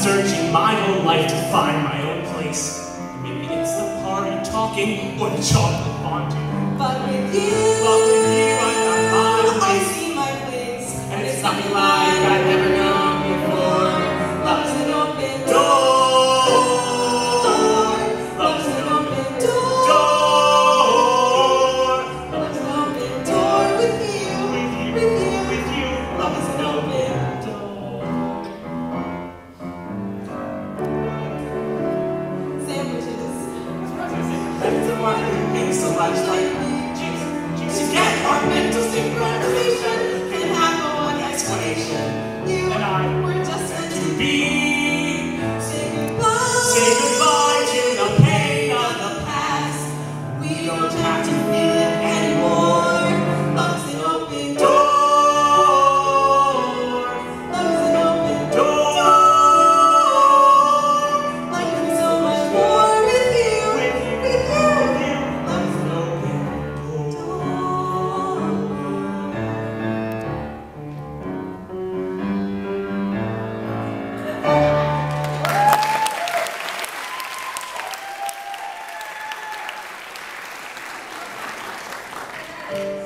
searching my own life to find my own place. Maybe it's the party talking or the chocolate fondue. last night. Together, mental synchronization. Bye.